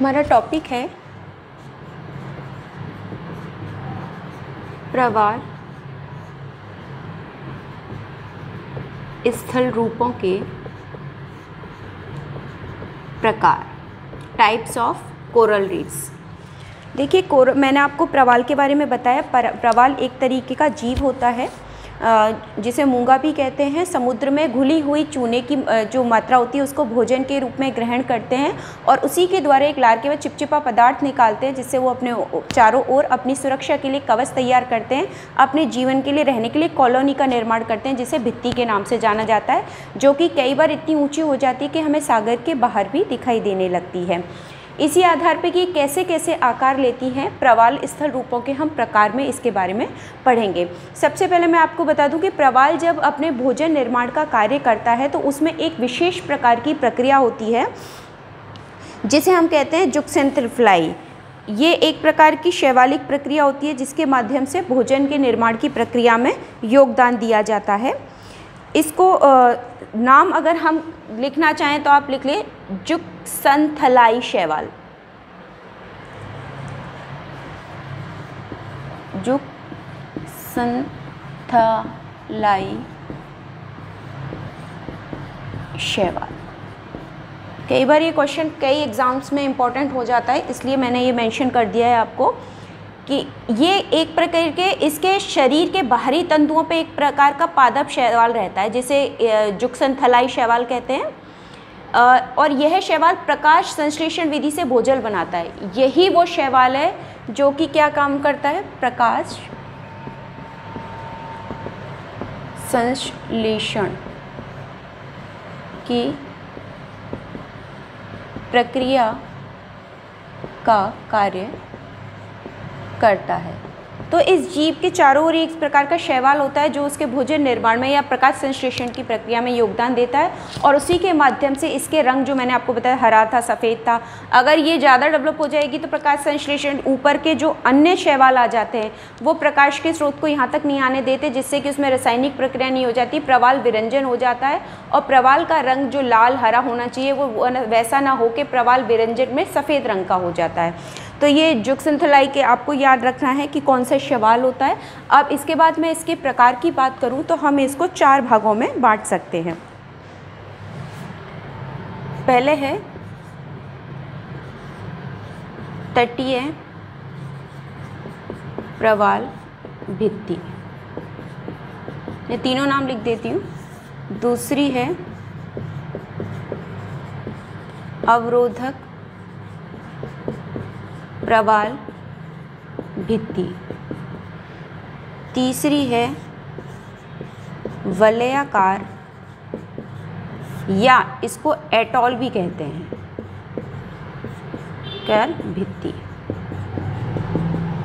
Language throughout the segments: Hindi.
हमारा टॉपिक है प्रवाल स्थल रूपों के प्रकार टाइप्स ऑफ़ कोरल रीड्स देखिए कोर मैंने आपको प्रवाल के बारे में बताया पर, प्रवाल एक तरीके का जीव होता है। जिसे मूँगा भी कहते हैं, समुद्र में घुली हुई चूने की जो मात्रा होती है, उसको भोजन के रूप में ग्रहण करते हैं और उसी के द्वारा एक लार के वह चिपचिपा पदार्थ निकालते हैं, जिससे वो अपने चारों ओर अपनी सुरक्षा के लिए कवच तैयार करते हैं, अपने जीवन के लिए, रहने के लिए कॉलोनी का निर्माण करते हैं, जिसे भित्ती के नाम से जाना जाता है, जो कि कई बार इतनी ऊँची हो जाती है कि हमें सागर के बाहर भी दिखाई देने लगती है। इसी आधार पर कि कैसे कैसे आकार लेती हैं, प्रवाल स्थल रूपों के हम प्रकार में इसके बारे में पढ़ेंगे। सबसे पहले मैं आपको बता दूँ कि प्रवाल जब अपने भोजन निर्माण का कार्य करता है तो उसमें एक विशेष प्रकार की प्रक्रिया होती है, जिसे हम कहते हैं जुक्सेंट्रिफ्लाई ये एक प्रकार की शैवालिक प्रक्रिया होती है, जिसके माध्यम से भोजन के निर्माण की प्रक्रिया में योगदान दिया जाता है। इसको आ, नाम अगर हम लिखना चाहें तो आप लिख लें जुक संथलाई शैवाल। जुक संथलाई शैवाल। कई बार ये क्वेश्चन कई एग्ज़ाम्स में इंपॉर्टेंट हो जाता है इसलिए मैंने ये मेंशन कर दिया है आपको। कि ये एक प्रकार के, इसके शरीर के बाहरी तंतुओं पे एक प्रकार का पादप शैवाल रहता है, जिसे जुक्सन थलाई शैवाल कहते हैं। और यह शैवाल प्रकाश संश्लेषण विधि से भोजल बनाता है। यही वो शैवाल है जो कि क्या काम करता है? प्रकाश संश्लेषण की प्रक्रिया का कार्य करता है। तो इस जीव के चारों ओर एक प्रकार का शैवाल होता है, जो उसके भोजन निर्माण में या प्रकाश संश्लेषण की प्रक्रिया में योगदान देता है और उसी के माध्यम से इसके रंग जो मैंने आपको बताया, हरा था, सफ़ेद था, अगर ये ज़्यादा डेवलप हो जाएगी तो प्रकाश संश्लेषण ऊपर के जो अन्य शैवाल आ जाते हैं, वो प्रकाश के स्रोत को यहाँ तक नहीं आने देते, जिससे कि उसमें रासायनिक प्रक्रिया नहीं हो जाती, प्रवाल विरंजन हो जाता है और प्रवाल का रंग जो लाल, हरा होना चाहिए, वो वैसा ना हो के प्रवाल विरंजन में सफ़ेद रंग का हो जाता है। तो ये जुगसंथलाई के आपको याद रखना है कि कौन सा शवाल होता है। अब इसके बाद मैं इसके प्रकार की बात करूँ तो हम इसको चार भागों में बांट सकते हैं। पहले है, तटीय प्रवाल, भित्ति। मैं तीनों नाम लिख देती हूँ। दूसरी है, अवरोधक प्रवाल भित्ति। तीसरी है वलयाकार, या इसको एटॉल भी कहते हैं। कर भित्ति।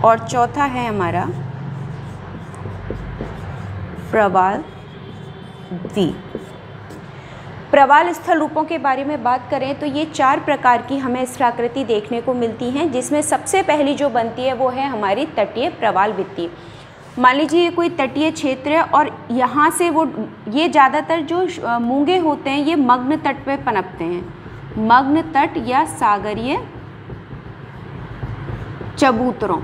और चौथा है हमारा प्रवाल द्वीप प्रवाल स्थल रूपों के बारे में बात करें तो ये चार प्रकार की हमें स्थलाकृति देखने को मिलती हैं, जिसमें सबसे पहली जो बनती है वो है हमारी तटीय प्रवाल भित्ति। मान लीजिए ये कोई तटीय क्षेत्र है और यहाँ से वो, ये ज़्यादातर जो मूँगे होते हैं, ये मग्न तट पे पनपते हैं। मग्न तट या सागरीय चबूतरों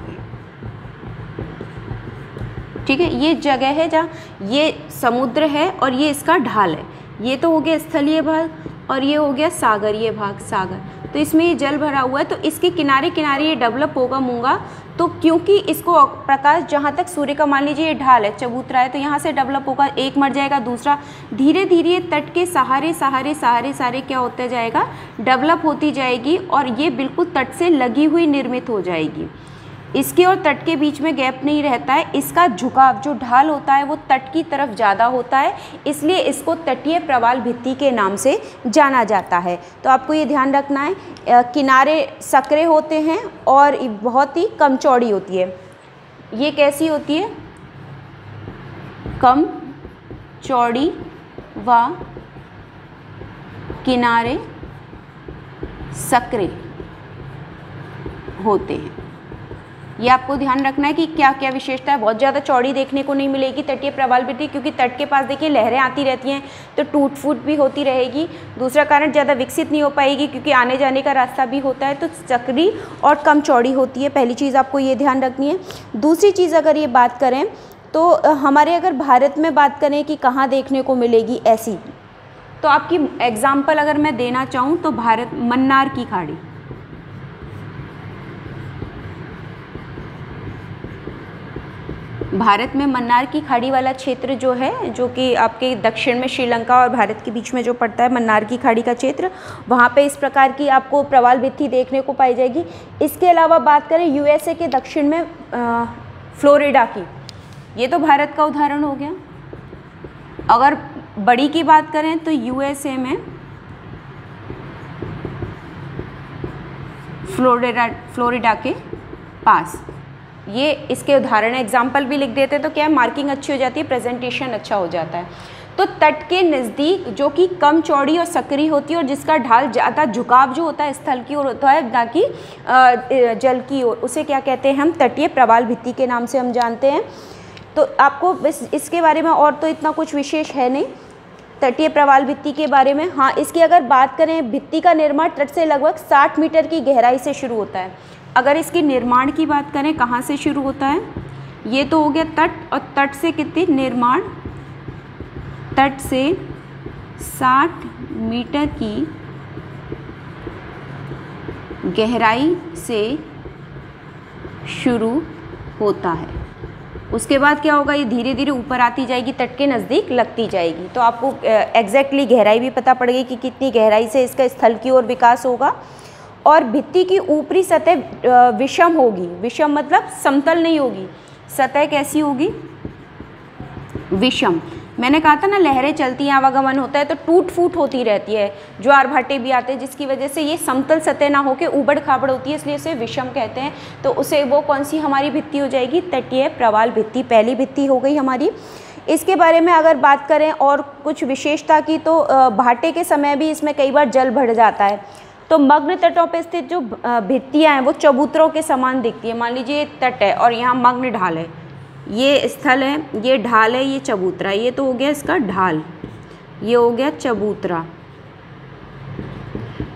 ठीक है, ये जगह है जहाँ ये समुद्र है और ये इसका ढाल है। ये तो हो गया स्थलीय भाग और ये हो गया सागरीय भाग, सागर। तो इसमें ये जल भरा हुआ है तो इसके किनारे किनारे ये डेवलप होगा मूँगा। तो क्योंकि इसको प्रकाश जहाँ तक सूर्य का, मान लीजिए ये ढाल है, चबूतरा है तो यहाँ से डेवलप होगा, एक मर जाएगा, दूसरा धीरे धीरे तट के सहारे सहारे सहारे सहारे क्या होता जाएगा, डेवलप होती जाएगी और ये बिल्कुल तट से लगी हुई निर्मित हो जाएगी। इसके और तट के बीच में गैप नहीं रहता है। इसका झुकाव, जो ढाल होता है, वो तट की तरफ़ ज़्यादा होता है। इसलिए इसको तटीय प्रवाल भित्ति के नाम से जाना जाता है। तो आपको ये ध्यान रखना है किनारे सकरे होते हैं और बहुत ही कम चौड़ी होती है। ये कैसी होती है? कम, चौड़ी व किनारे सकरे होते हैं। ये आपको ध्यान रखना है कि क्या क्या विशेषता है बहुत ज़्यादा चौड़ी देखने को नहीं मिलेगी तटीय प्रवाल भित्ति क्योंकि तट के पास देखिए लहरें आती रहती हैं तो टूट फूट भी होती रहेगी। दूसरा कारण, ज़्यादा विकसित नहीं हो पाएगी, क्योंकि आने जाने का रास्ता भी होता है तो चक्री और कम चौड़ी होती है। पहली चीज़ आपको ये ध्यान रखनी है। दूसरी चीज़ अगर ये बात करें तो हमारे अगर भारत में बात करें कि कहाँ देखने को मिलेगी ऐसी तो आपकी एग्ज़ाम्पल अगर मैं देना चाहूँ तो भारत, मन्नार की खाड़ी। भारत में मन्नार की खाड़ी वाला क्षेत्र जो है, जो कि आपके दक्षिण में श्रीलंका और भारत के बीच में जो पड़ता है मन्नार की खाड़ी का क्षेत्र, वहाँ पे इस प्रकार की आपको प्रवाल भित्ति देखने को पाई जाएगी। इसके अलावा बात करें यूएसए के दक्षिण में फ्लोरिडा की। ये तो भारत का उदाहरण हो गया। अगर बड़ी की बात करें तो यूएसए में फ्लोरिडा फ्लोरिडा के पास। ये इसके उदाहरण एग्ज़ाम्पल भी लिख देते हैं तो क्या है मार्किंग अच्छी हो जाती है प्रेजेंटेशन अच्छा हो जाता है। तो तट के नज़दीक जो कि कम चौड़ी और सक्रिय होती है और जिसका ढाल ज़्यादा झुकाव जो होता है, स्थल की ओर होता है, ना कि जल की ओर, उसे क्या कहते हैं हम, तटीय प्रवाल भित्ति के नाम से हम जानते हैं। तो आपको बस इसके बारे में और तो इतना कुछ विशेष है नहीं। तटीय प्रवाल भित्ति के बारे में हाँ इसकी अगर बात करें, भित्ति का निर्माण तट से लगभग 60 मीटर की गहराई से शुरू होता है। अगर इसके निर्माण की बात करें, कहाँ से शुरू होता है? ये तो हो गया तट, और तट से कितनी? निर्माण। तट से 60 मीटर की गहराई से शुरू होता है। उसके बाद क्या होगा? ये धीरे धीरे ऊपर आती जाएगी, तट के नज़दीक लगती जाएगी। तो आपको एग्जैक्टली गहराई भी पता पड़ेगी कि कितनी गहराई से इसका स्थल की ओर विकास होगा। और भित्ति की ऊपरी सतह विषम होगी। विषम मतलब समतल नहीं होगी। सतह कैसी होगी? विषम। मैंने कहा था ना, लहरें चलती हैं, आवागमन होता है तो टूट फूट होती रहती है। ज्वार भाटे भी आते हैं, जिसकी वजह से ये समतल सतह ना होकर उबड़ खाबड़ होती है, इसलिए उसे विषम कहते हैं। तो उसे वो कौन सी हमारी भित्ति हो जाएगी? तटीय प्रवाल भित्ति, पहली भित्ति हो गई हमारी। इसके बारे में अगर बात करें और कुछ विशेषता की तो भाटे के समय भी इसमें कई बार जल भर जाता है। तो मग्न तटों पर स्थित जो भित्तियाँ हैं, वो चबूतरों के समान दिखती है। मान लीजिए तट है और यहाँ मग्न ढाल है। ये स्थल है, ये ढाल है, ये चबूतरा। ये तो हो गया इसका ढाल। ये हो गया चबूतरा।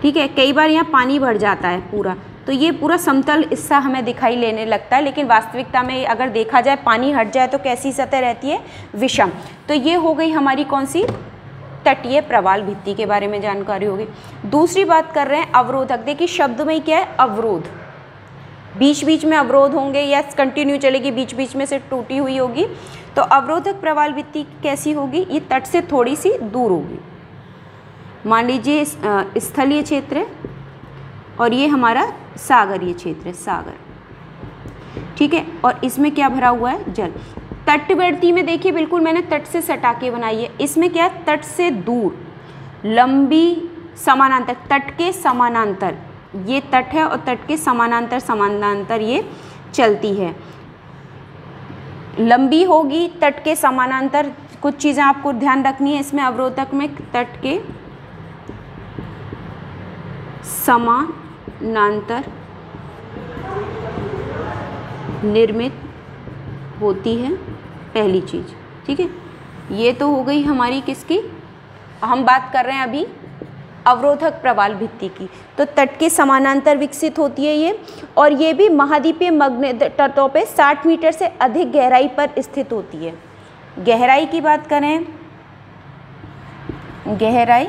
ठीक है, कई बार यहाँ पानी भर जाता है पूरा। तो ये पूरा समतल हिस्सा हमें दिखाई लेने लगता है, लेकिन वास्तविकता में अगर देखा जाए पानी हट जाए तो कैसी सतह रहती है? विषम। तो ये हो गई हमारी कौन सी? तटीय प्रवाल भित्ति के बारे में जानकारी होगी। दूसरी बात कर रहे हैं अवरोधक। देखिए, शब्द में क्या है? अवरोध। बीच बीच में अवरोध होंगे या कंटिन्यू चलेगी बीच बीच में से टूटी हुई होगी। तो अवरोधक प्रवाल भित्ति कैसी होगी? ये तट से थोड़ी सी दूर होगी। मान लीजिए स्थलीय क्षेत्र और ये हमारा सागरीय क्षेत्र है, सागर। ठीक है? और इसमें क्या भरा हुआ है? जल। तटवर्ती में देखिए, बिल्कुल मैंने तट से सटा के बनाई है। इसमें क्या है? तट से दूर, लंबी समानांतर, तट के समानांतर। ये तट है और तट के समानांतर समानांतर ये चलती है। लंबी होगी, तट के समानांतर, कुछ चीज़ें आपको ध्यान रखनी है इसमें, अवरोधक में तट के समानांतर निर्मित होती है। पहली चीज़, ठीक है? ये तो हो गई हमारी किसकी? हम बात कर रहे हैं अभी अवरोधक प्रवाल भित्ति की। तो तट के समानांतर विकसित होती है ये, और ये भी महाद्वीपीय मग्न तटों पे 60 मीटर से अधिक गहराई पर स्थित होती है। गहराई की बात करें, गहराई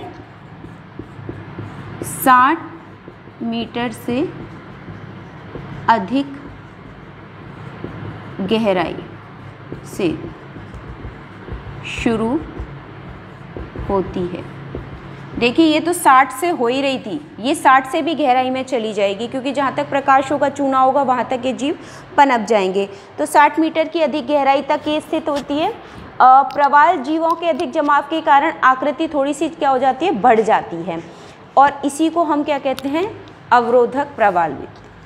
60 मीटर से अधिक गहराई। से शुरू होती है। देखिए, ये तो 60 से हो ही रही थी। ये 60 से भी गहराई में चली जाएगी, क्योंकि जहाँ तक प्रकाश होगा, चूना होगा, वहाँ तक ये जीव पनप जाएँगे। तो 60 मीटर की अधिक गहराई तक ये स्थित होती है। प्रवाल जीवों के अधिक जमाव के कारण आकृति थोड़ी सी क्या हो जाती है? बढ़ जाती है। और इसी को हम क्या कहते हैं? अवरोधक प्रवाल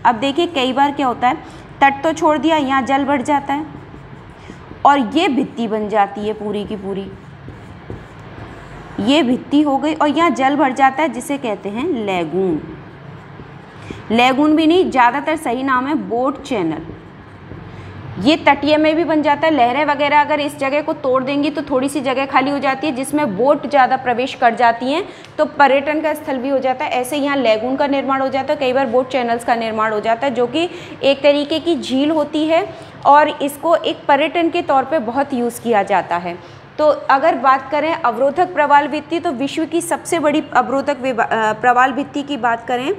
अब देखिए, कई बार क्या होता है? तट तो छोड़ दिया, यहाँ जल बढ़ जाता है। और ये भित्ती बन जाती है पूरी की पूरी। ये भित्ती हो गई और यहाँ जल भर जाता है, जिसे कहते हैं लेगून। लेगून भी नहीं, ज़्यादातर सही नाम है बोट चैनल। ये तटीय में भी बन जाता है, लहरें वगैरह अगर इस जगह को तोड़ देंगी तो थोड़ी सी जगह खाली हो जाती है, जिसमें बोट ज़्यादा प्रवेश कर जाती हैं तो पर्यटन का स्थल भी हो जाता है। ऐसे यहाँ लेगून का निर्माण हो जाता है, कई बार बोट चैनल्स का निर्माण हो जाता है, जो कि एक तरीके की झील होती है और इसको एक पर्यटन के तौर पर बहुत यूज़ किया जाता है। तो अगर बात करें अवरोधक प्रवाल भित्ति तो विश्व की सबसे बड़ी अवरोधक प्रवाल भित्ति की बात करें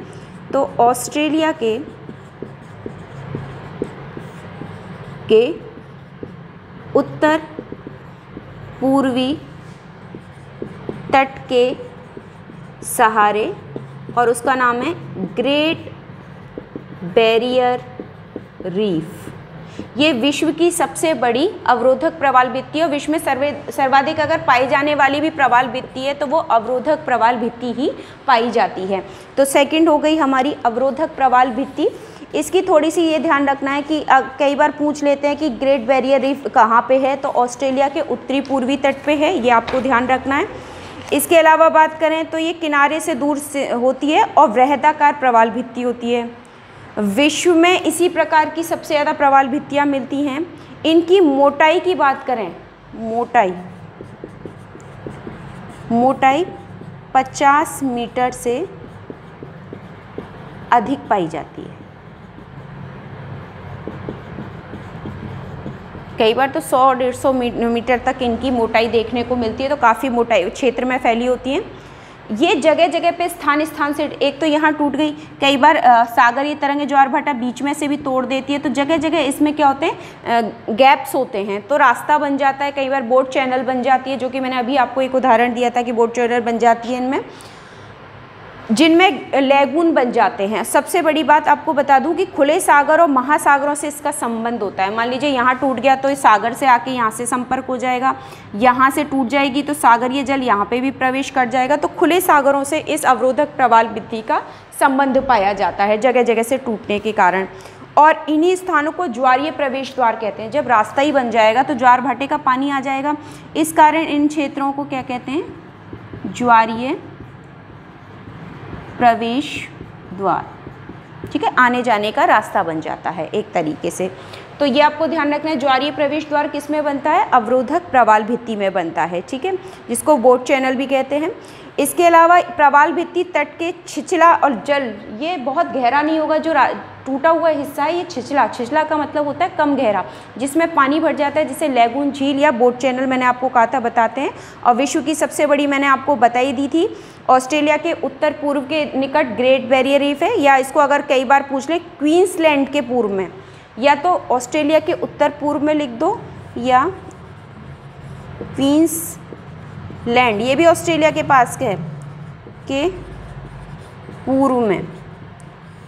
तो ऑस्ट्रेलिया के के उत्तर, पूर्वी तट के सहारे, और उसका नाम है ग्रेट बैरियर रीफ। ये विश्व की सबसे बड़ी अवरोधक प्रवाल भित्ति है विश्व में सर्वे, सर्वाधिक अगर पाई जाने वाली भी प्रवाल भित्ति है तो वो अवरोधक प्रवाल भित्ति ही पाई जाती है। तो सेकंड हो गई हमारी अवरोधक प्रवाल भित्ति। इसकी थोड़ी सी ये ध्यान रखना है कि कई बार पूछ लेते हैं कि ग्रेट बैरियर रीफ कहाँ पे है? तो ऑस्ट्रेलिया के उत्तरी पूर्वी तट पे है, ये आपको ध्यान रखना है। इसके अलावा बात करें तो ये किनारे से दूर से होती है और वृहदाकार प्रवाल भित्ति होती है। विश्व में इसी प्रकार की सबसे ज़्यादा प्रवाल भित्तियाँ मिलती हैं। इनकी मोटाई की बात करें, मोटाई मोटाई 50 मीटर से अधिक पाई जाती है। कई बार तो 100 डेढ़ सौ मीटर तक इनकी मोटाई देखने को मिलती है तो काफ़ी मोटाई क्षेत्र में फैली होती हैं। ये जगह जगह पे स्थान स्थान से एक तो यहाँ टूट गई। कई बार सागरीय तरंगे ज्वार भाटा बीच में से भी तोड़ देती है। तो जगह जगह इसमें क्या होते हैं? गैप्स होते हैं। तो रास्ता बन जाता है। कई बार बोट चैनल बन जाती है, जो कि मैंने अभी आपको एक उदाहरण दिया था कि बोट चैनल बन जाती है इनमें। जिनमें लेगून बन जाते हैं। सबसे बड़ी बात आपको बता दूँ कि खुले सागर और महासागरों से इसका संबंध होता है। मान लीजिए यहाँ टूट गया तो इस सागर से आके यहाँ से संपर्क हो जाएगा। यहाँ से टूट जाएगी तो सागरीय जल यहाँ पे भी प्रवेश कर जाएगा। तो खुले सागरों से इस अवरोधक प्रवाल वृद्धि का संबंध पाया जाता है जगह जगह से टूटने के कारण। और इन्हीं स्थानों को ज्वारीय प्रवेश द्वार कहते हैं। जब रास्ता ही बन जाएगा तो ज्वार भाटे का पानी आ जाएगा। इस कारण इन क्षेत्रों को क्या कहते हैं? ज्वारीय प्रवेश द्वार। ठीक है? आने जाने का रास्ता बन जाता है एक तरीके से। तो ये आपको ध्यान रखना है, ज्वारीय प्रवेश द्वार किसमें बनता है? अवरोधक प्रवाल भित्ति में बनता है, ठीक है? जिसको बोट चैनल भी कहते हैं। इसके अलावा प्रवाल भित्ति तट के छिछला और जल, ये बहुत गहरा नहीं होगा, जो टूटा हुआ हिस्सा है, ये छिछला। छिछला का मतलब होता है कम गहरा, जिसमें पानी भर जाता है, जिसे लेगून झील या बोट चैनल मैंने आपको कहा था, बताते हैं। और विश्व की सबसे बड़ी मैंने आपको बताई दी थी, ऑस्ट्रेलिया के उत्तर पूर्व के निकट ग्रेट बैरियर रीफ है, या इसको अगर कई बार पूछ ले, क्वींसलैंड के पूर्व में। या तो ऑस्ट्रेलिया के उत्तर पूर्व में लिख दो, या क्वींस लैंड ये भी ऑस्ट्रेलिया के पास के है, के पूर्व में।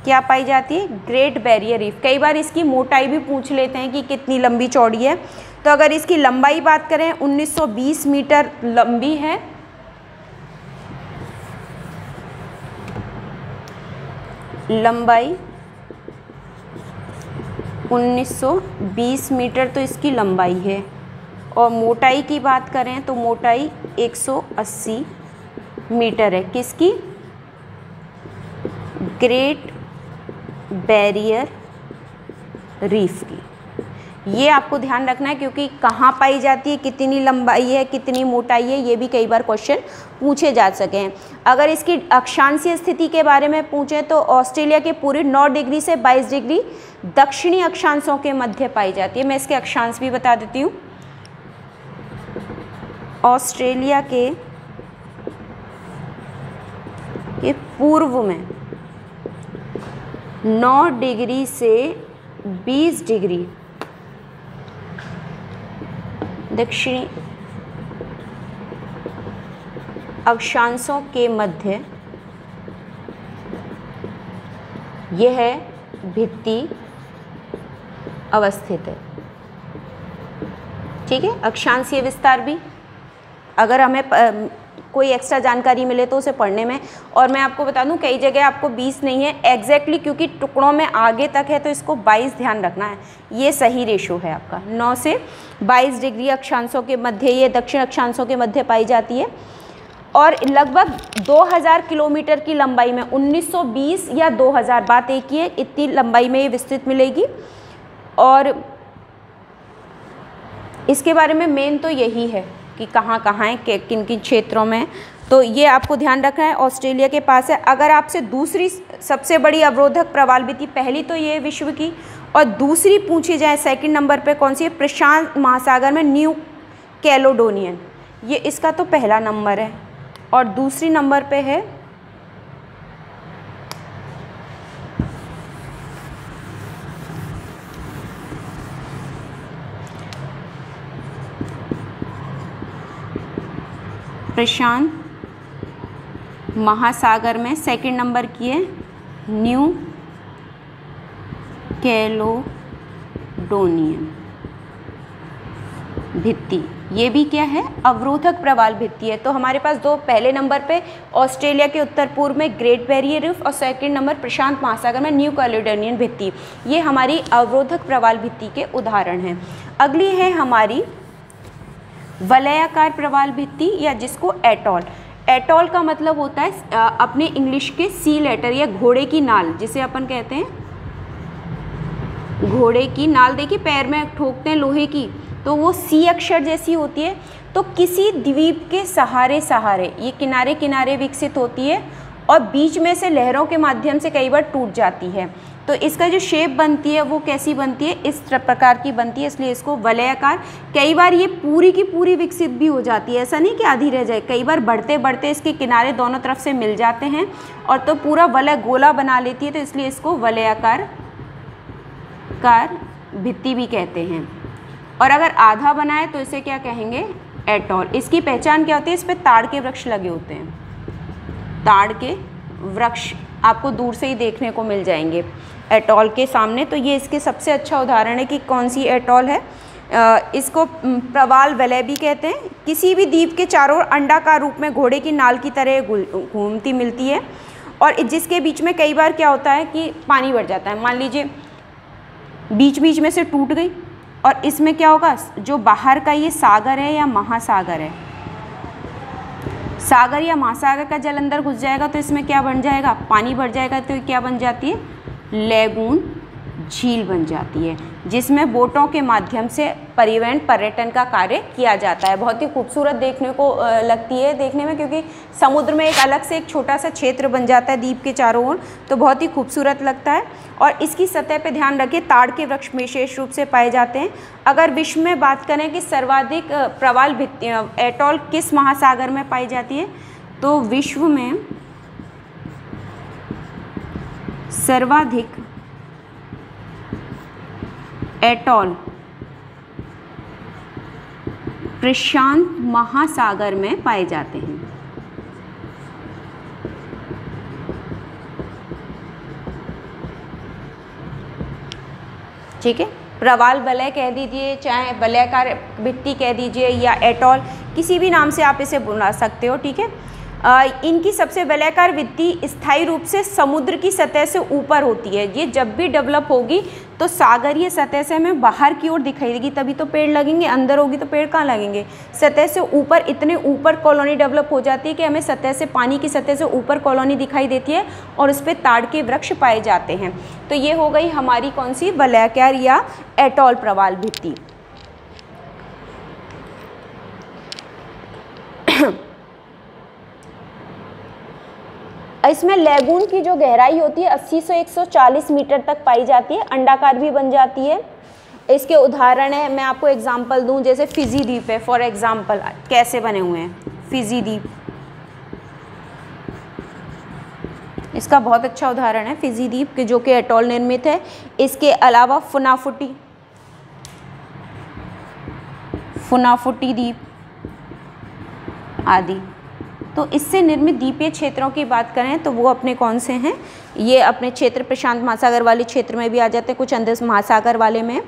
क्या पाई जाती है? ग्रेट बैरियर रीफ कई बार इसकी मोटाई भी पूछ लेते हैं कि कितनी लंबी चौड़ी है। तो अगर इसकी लंबाई बात करें 1920 मीटर लंबी है। लंबाई 1920 मीटर तो इसकी लंबाई है। और मोटाई की बात करें तो मोटाई 180 मीटर है। किसकी? ग्रेट बैरियर रीफ की। ये आपको ध्यान रखना है क्योंकि कहाँ पाई जाती है, कितनी लंबाई है, कितनी मोटाई है, ये भी कई बार क्वेश्चन पूछे जा सके हैं। अगर इसकी अक्षांशीय स्थिति के बारे में पूछें तो ऑस्ट्रेलिया के पूरे 9 डिग्री से 22 डिग्री दक्षिणी अक्षांशों के मध्य पाई जाती है। मैं इसके अक्षांश भी बता देती हूँ। ऑस्ट्रेलिया के के पूर्व में 9 डिग्री से 20 डिग्री दक्षिणी अक्षांशों के मध्य यह भित्ति अवस्थित है। ठीक है? अक्षांशीय विस्तार भी। अगर हमें कोई एक्स्ट्रा जानकारी मिले तो उसे पढ़ने में। और मैं आपको बता दूँ, कई जगह आपको 20 नहीं है। एग्जैक्टली exactly क्योंकि टुकड़ों में आगे तक है तो इसको 22 ध्यान रखना है। ये सही रेशो है आपका। 9 से 22 डिग्री अक्षांशों के मध्य, ये दक्षिण अक्षांशों के मध्य पाई जाती है। और लगभग 2000 किलोमीटर की लंबाई में 1920 या 2000 बात एक ही है, इतनी लंबाई में ये विस्तृत मिलेगी। और इसके बारे में मेन तो यही है। कि कहाँ कहाँ हैं किन किन क्षेत्रों में तो ये आपको ध्यान रखना है, ऑस्ट्रेलिया के पास है। अगर आपसे दूसरी सबसे बड़ी अवरोधक प्रवाल भी थी पहली तो ये विश्व की, और दूसरी पूछी जाए सेकंड नंबर पे कौन सी है? प्रशांत महासागर में न्यू कैलोडोनियन। ये इसका तो पहला नंबर है, और दूसरी नंबर पे है प्रशांत, महासागर में सेकंड नंबर की है, न्यू कैलोडोनियन भित्ति, ये भी क्या है? अवरोधक प्रवाल भित्ति है। तो हमारे पास दो पहले नंबर पे, ऑस्ट्रेलिया के उत्तर पूर्व में ग्रेट बैरियर रिफ और सेकंड नंबर प्रशांत महासागर में न्यू कैलोडोनियन भित्ति। ये हमारी अवरोधक प्रवाल भित्ति के उदाहरण हैं। अगली है हमारी वलयाकार प्रवाल भित्ति या जिसको एटॉल। एटॉल का मतलब होता है अपने इंग्लिश के सी लेटर या घोड़े की नाल, जिसे अपन कहते हैं। घोड़े की नाल, देखिए, पैर में ठोकते हैं लोहे की तो वो सी अक्षर जैसी होती है। तो किसी द्वीप के सहारे सहारे ये किनारे किनारे विकसित होती है और बीच में से लहरों के माध्यम से कई बार टूट जाती है। तो इसका जो शेप बनती है, वो कैसी बनती है? इस प्रकार की बनती है, इसलिए इसको वलयाकार, कई बार ये पूरी की पूरी विकसित भी हो जाती है। ऐसा नहीं कि आधी रह जाए, कई बार बढ़ते बढ़ते इसके किनारे दोनों तरफ़ से मिल जाते हैं और तो पूरा वलय गोला बना लेती है तो इसलिए इसको वलयाकार, कार भित्ति भी कहते हैं। और अगर आधा बनाए तो इसे क्या कहेंगे? एटॉल। इसकी पहचान क्या होती है? इस पर ताड़ के वृक्ष लगे होते हैं। ताड़ के वृक्ष आपको दूर से ही देखने को मिल जाएँगे। एटॉल के सामने तो ये इसके सबसे अच्छा उदाहरण है कि कौन सी एटॉल है। इसको प्रवाल वलय भी कहते हैं। किसी भी द्वीप के चारों ओर अंडाकार रूप में घोड़े की नाल की तरह घूमती मिलती है। और जिसके बीच में कई बार क्या होता है कि पानी बढ़ जाता है। मान लीजिए बीच बीच में से टूट गई और इसमें क्या होगा? जो बाहर का ये सागर है या महासागर है? सागर या महासागर का जल अंदर घुस जाएगा तो इसमें क्या बन जाएगा? पानी बढ़ जाएगा तो क्या बन जाती है? लेगून झील बन जाती है, जिसमें बोटों के माध्यम से परिवहन, पर्यटन का कार्य किया जाता है। बहुत ही खूबसूरत देखने को लगती है देखने में, क्योंकि समुद्र में एक अलग से एक छोटा सा क्षेत्र बन जाता है द्वीप के चारों ओर तो बहुत ही खूबसूरत लगता है। और इसकी सतह पर ध्यान रखिए ताड़ के वृक्ष विशेष रूप से पाए जाते हैं। अगर विश्व में बात करें कि सर्वाधिक प्रवाल एटॉल किस महासागर में पाई जाती है तो विश्व में सर्वाधिक एटॉल प्रशांत महासागर में पाए जाते हैं। ठीक है? प्रवाल वलय कह दीजिए, चाहे वलयकार भित्ति कह दीजिए या एटॉल, किसी भी नाम से आप इसे बुला सकते हो, ठीक है? इनकी सबसे वलयकार वित्ती स्थायी रूप से समुद्र की सतह से ऊपर होती है। ये जब भी डेवलप होगी तो सागरीय सतह से हमें बाहर की ओर दिखाई देगी। तभी तो पेड़ लगेंगे, अंदर होगी तो पेड़ कहाँ लगेंगे? सतह से ऊपर, इतने ऊपर कॉलोनी डेवलप हो जाती है कि हमें सतह से, पानी की सतह से ऊपर कॉलोनी दिखाई देती है और उस पर ताड़ के वृक्ष पाए जाते हैं। तो ये हो गई हमारी कौन सी? वलयाकार या एटॉल प्रवाल भित्ति। इसमें लेगून की जो गहराई होती है 80 से 140 मीटर तक पाई जाती है, अंडाकार भी बन जाती है। इसके उदाहरण है, मैं आपको एग्जांपल दूँ, जैसे फिजी द्वीप है फॉर एग्जांपल कैसे बने हुए हैं फिजी द्वीप इसका बहुत अच्छा उदाहरण है फिजी द्वीप जो कि एटॉल निर्मित है। इसके अलावा फुनाफुटी फुनाफुटी द्वीप आदि। तो इससे निर्मित द्वीपीय क्षेत्रों की बात करें तो वो अपने कौन से हैं? ये अपने क्षेत्र प्रशांत महासागर वाले क्षेत्र में भी आ जाते हैं कुछ अंदर महासागर वाले में।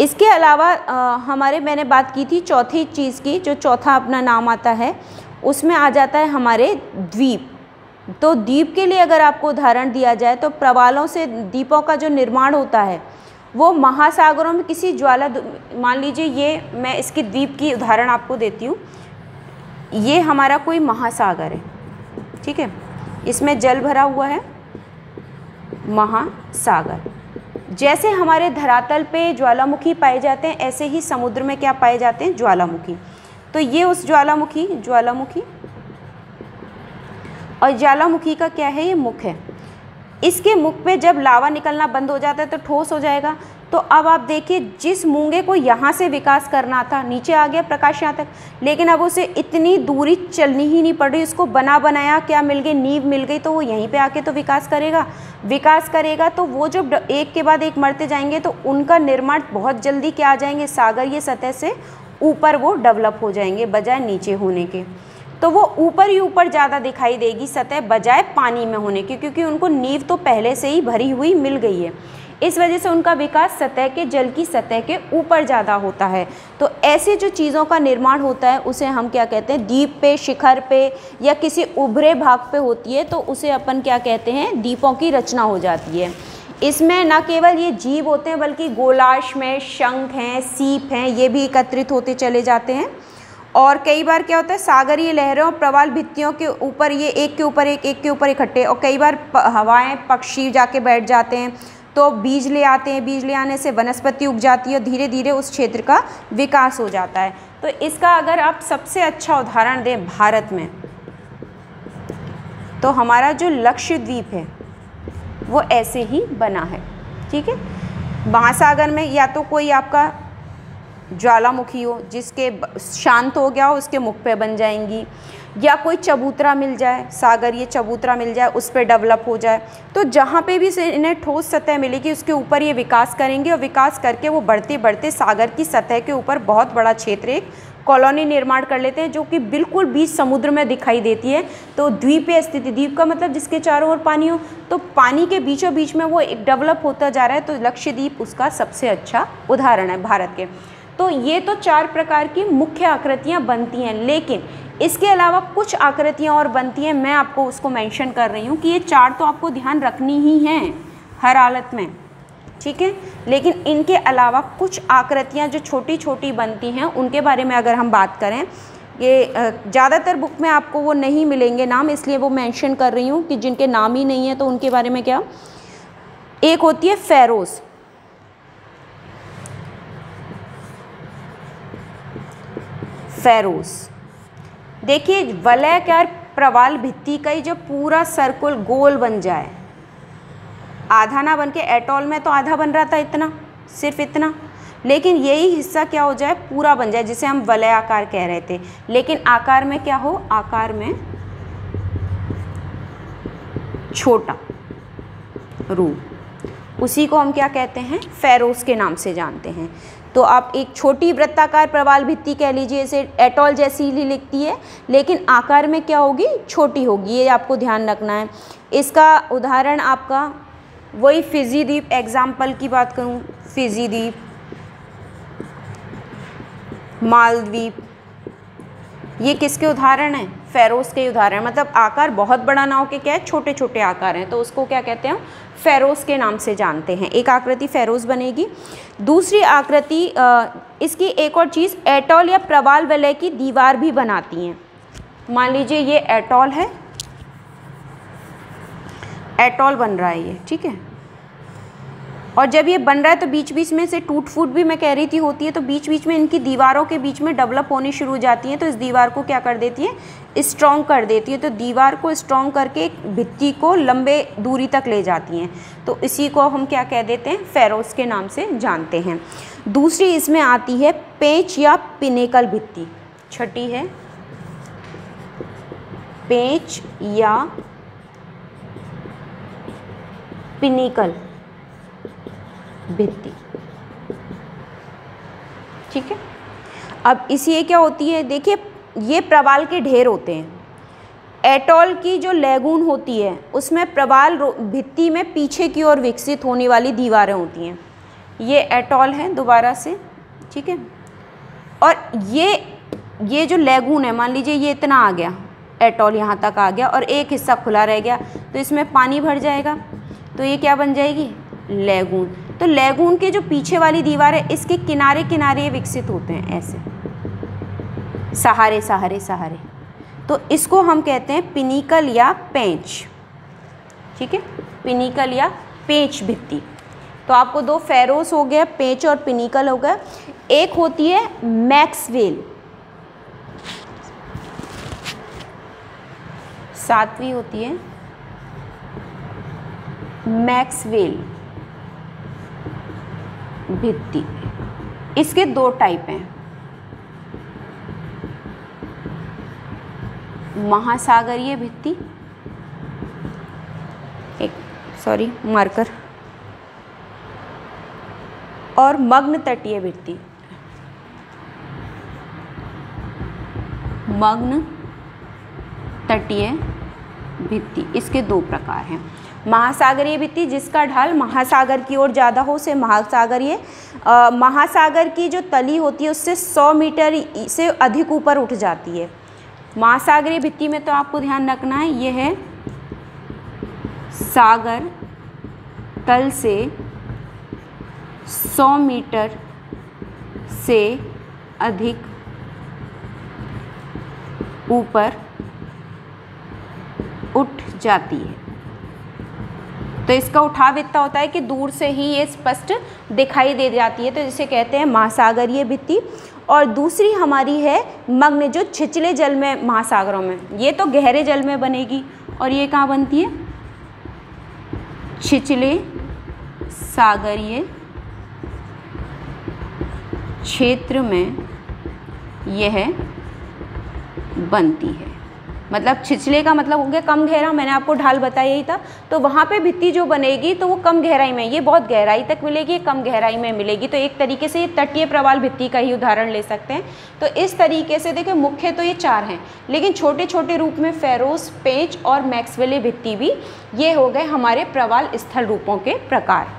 इसके अलावा आ, हमारे मैंने बात की थी चौथी चीज़ की जो चौथा अपना नाम आता है उसमें आ जाता है हमारे द्वीप। तो द्वीप के लिए अगर आपको उदाहरण दिया जाए तो प्रवालों से द्वीपों का जो निर्माण होता है वो महासागरों में किसी ज्वाला मान लीजिए ये मैं इसकी द्वीप की उदाहरण आपको देती हूँ। ये हमारा कोई महासागर है, ठीक है? इसमें जल भरा हुआ है, महासागर। जैसे हमारे धरातल पे ज्वालामुखी पाए जाते हैं, ऐसे ही समुद्र में क्या पाए जाते हैं? ज्वालामुखी। तो ये उस ज्वालामुखी ज्वालामुखी, और ज्वालामुखी का क्या है? ये मुख है। इसके मुख पे जब लावा निकलना बंद हो जाता है तो ठोस हो जाएगा तो अब आप देखिए, जिस मूँगे को यहाँ से विकास करना था, नीचे आ गया प्रकाश यहाँ तक, लेकिन अब उसे इतनी दूरी चलनी ही नहीं पड़ रही उसको बना बनाया क्या मिल गई, नींव मिल गई तो वो यहीं पे आके तो विकास करेगा। विकास करेगा तो वो जब एक के बाद एक मरते जाएँगे तो उनका निर्माण बहुत जल्दी क्या आ जाएँगे सागर ये सतह से ऊपर वो डेवलप हो जाएँगे, बजाय नीचे होने के। तो वो ऊपर ही ऊपर ज़्यादा दिखाई देगी सतह, बजाय पानी में होने की, क्योंकि उनको नींव तो पहले से ही भरी हुई मिल गई है। इस वजह से उनका विकास सतह के जल की सतह के ऊपर ज़्यादा होता है। तो ऐसे जो चीज़ों का निर्माण होता है, उसे हम क्या कहते हैं, दीप पे, शिखर पे या किसी उभरे भाग पे होती है तो उसे अपन क्या कहते हैं, दीपों की रचना हो जाती है। इसमें न केवल ये जीव होते हैं, बल्कि गोलाश में शंख हैं, सीप हैं, ये भी एकत्रित होते चले जाते हैं। और कई बार क्या होता है, सागरीय लहरों प्रवाल भित्तियों के ऊपर, ये एक के ऊपर एक एक के ऊपर इकट्ठे, और कई बार हवाएँ, पक्षी जाके बैठ जाते हैं। तो बीज ले आते हैं, बीज ले आने से वनस्पति उग जाती है और धीरे धीरे उस क्षेत्र का विकास हो जाता है। तो इसका अगर आप सबसे अच्छा उदाहरण दें भारत में तो हमारा जो लक्षद्वीप है, वो ऐसे ही बना है, ठीक है? महासागर में या तो कोई आपका ज्वालामुखी हो, जिसके शांत हो गया हो, उसके मुख पे बन जाएँगी। या कोई चबूतरा मिल जाए, सागर ये चबूतरा मिल जाए, उस पर डेवलप हो जाए तो जहाँ पे भी इन्हें ठोस सतह मिलेगी उसके ऊपर ये विकास करेंगे और विकास करके वो बढ़ते बढ़ते सागर की सतह के ऊपर बहुत बड़ा क्षेत्र, एक कॉलोनी निर्माण कर लेते हैं, जो कि बिल्कुल बीच समुद्र में दिखाई देती है। तो द्वीप स्थिति, द्वीप का मतलब जिसके चारों ओर पानी हो तो पानी के बीचों बीच में वो एक डेवलप होता जा रहा है तो लक्षद्वीप उसका सबसे अच्छा उदाहरण है भारत के। तो ये तो चार प्रकार की मुख्य आकृतियाँ बनती हैं, लेकिन इसके अलावा कुछ आकृतियाँ और बनती हैं, मैं आपको उसको मेंशन कर रही हूँ कि ये चार तो आपको ध्यान रखनी ही हैं हर हालत में, ठीक है? लेकिन इनके अलावा कुछ आकृतियाँ जो छोटी छोटी बनती हैं, उनके बारे में अगर हम बात करें, ये ज़्यादातर बुक में आपको वो नहीं मिलेंगे नाम, इसलिए वो मेंशन कर रही हूँ कि जिनके नाम ही नहीं है तो उनके बारे में क्या? एक होती है फेरोज़। फेरोस देखिए वलयकार प्रवाल भित्ति का ही जो पूरा सर्कुल गोल बन जाए, आधा ना बन के एटॉल में तो आधा बन रहा था इतना, सिर्फ़ इतना। लेकिन यही हिस्सा क्या हो जाए, पूरा बन जाए, जिसे हम वलय आकार कह रहे थे। लेकिन आकार में क्या हो, आकार में छोटा रूप उसी को हम क्या कहते हैं फेरोस के नाम से जानते हैं। तो आप एक छोटी वृत्ताकार प्रवाल भित्ति कह लीजिए, इसे एटॉल जैसी ही लिखती है, लेकिन आकार में क्या होगी? छोटी होगी, ये आपको ध्यान रखना है। इसका उदाहरण आपका, वही फिजी द्वीप एग्ज़ाम्पल की बात करूँ फिजी द्वीप मालद्वीप ये किसके उदाहरण हैं? फेरोस के उदाहरण मतलब आकार बहुत बड़ा ना हो के क्या है? छोटे छोटे आकार हैं। तो उसको क्या कहते हैं? फेरोस के नाम से जानते हैं। एक आकृति फेरोज़ बनेगी। दूसरी आकृति इसकी एक और चीज़, एटॉल या प्रवाल वलय की दीवार भी बनाती हैं। मान लीजिए ये एटॉल है। एटॉल बन रहा है ये, ठीक है? और जब ये बन रहा है तो बीच बीच में से टूट फूट भी मैं कह रही थी होती है तो बीच बीच में इनकी दीवारों के बीच में डेवलप होनी शुरू हो जाती है तो इस दीवार को क्या कर देती है? स्ट्रॉन्ग कर देती है तो दीवार को स्ट्रॉन्ग करके एक भित्ति को लंबे दूरी तक ले जाती हैं। तो इसी को हम क्या कह देते हैं? फेरोस के नाम से जानते हैं। दूसरी इसमें आती है पेच या पिनेकल भित्ती। छठी है। पेच या पिनिकल भित्ति। ठीक है? अब इसी क्या होती है? देखिए, ये प्रवाल के ढेर होते हैं। एटॉल की जो लेगून होती है, उसमें प्रवाल भित्ति में पीछे की ओर विकसित होने वाली दीवारें होती हैं। ये एटॉल है दोबारा से, ठीक है? और ये ये जो लेगून है, मान लीजिए ये इतना आ गया, एटॉल यहाँ तक आ गया और एक हिस्सा खुला रह गया तो इसमें पानी भर जाएगा। तो ये क्या बन जाएगी? लेगून। तो लेगून के जो पीछे वाली दीवार है, इसके किनारे किनारे विकसित होते हैं, ऐसे। सहारे सहारे सहारे। तो इसको हम कहते हैं पिनिकल या पेंच। ठीक है? पिनिकल या पेंच भित्ति। तो आपको दो फेरोस हो गया पेच और पिनिकल हो गया एक होती है मैक्सवेल। सातवीं होती है मैक्सवेल। भित्ति। इसके दो टाइप हैं। महासागरीय भित्ति, एक सॉरी मार्कर और मग्न तटीय भित्ति। मग्न तटीय भित्ति, इसके दो प्रकार हैं। महासागरीय भित्ति, जिसका ढाल महासागर की ओर ज़्यादा हो, उसे महासागरीय महासागर की जो तली होती है, उससे 100 मीटर से अधिक ऊपर उठ जाती है। महासागरीय भित्ति में तो आपको ध्यान रखना है, यह है सागर तल से 100 मीटर से अधिक ऊपर उठ जाती है। तो इसका उठाव इतना होता है कि दूर से ही ये स्पष्ट दिखाई दे जाती है तो जिसे कहते हैं महासागरीय भित्ति। और दूसरी हमारी है मग्न, जो छिचले जल में, महासागरों में। ये तो गहरे जल में बनेगी। और ये कहाँ बनती है? छिचले सागरीय क्षेत्र में यह बनती है। मतलब छिछले का मतलब हो गया कम गहरा, मैंने आपको ढाल बताया ही था। तो वहाँ पे भित्ति जो बनेगी तो वो कम गहराई में, ये बहुत गहराई तक मिलेगी कम गहराई में मिलेगी। तो एक तरीके से ये तटीय प्रवाल भित्ति का ही उदाहरण ले सकते हैं। तो इस तरीके से देखिए, मुख्य तो ये चार हैं, लेकिन छोटे छोटे रूप में फेरोस पेच और मैक्सवेले भित्ति भी ये हो गए हमारे प्रवाल स्थल रूपों के प्रकार।